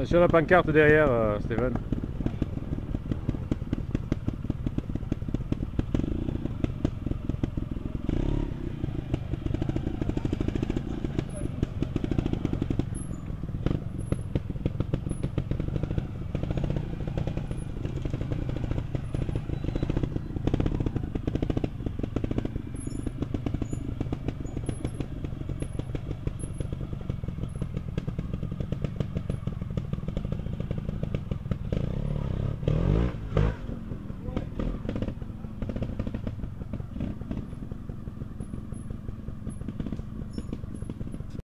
Attention à la pancarte derrière, euh, Steven.